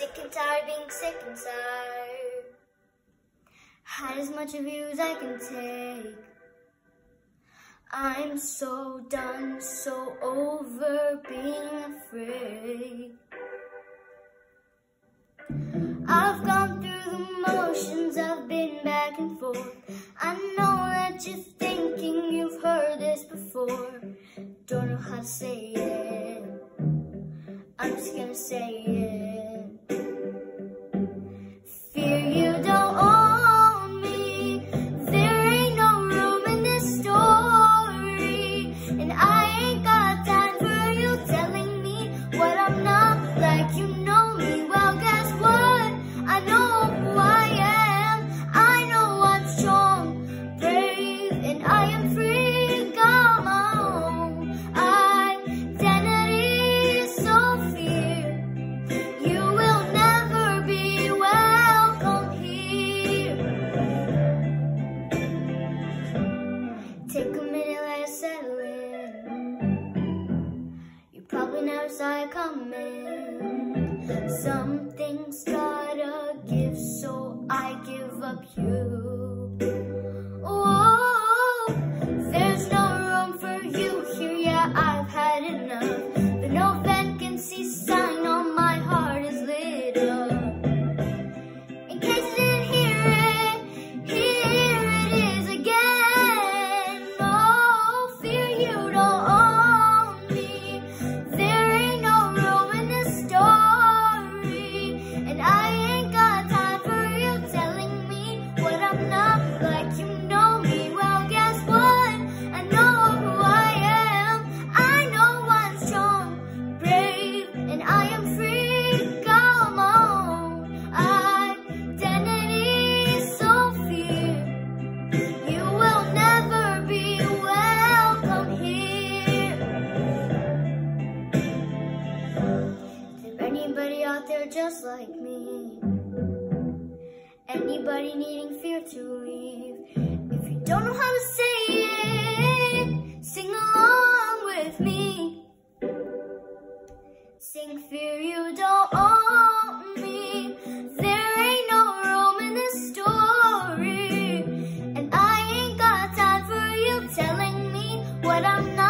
Sick and tired of being sick and inside. Had as much of you as I can take. I'm so done, so over being afraid. I've gone through the motions, I've been back and forth. I know that you're thinking you've heard this before. Don't know how to say it. I'm just gonna say it. You know me. Well, guess what? I know who I am. I know I'm strong, brave, and I am free. Come on. Identity so fear. You will never be welcome here. Take a minute, let settle in. You probably never saw it coming. Something's gotta give, so I give up you. anybody out there just like me. Anybody needing fear to leave. If you don't know how to say it, sing along with me. Sing fear you don't own me. There ain't no room in this story. And I ain't got time for you telling me what I'm not.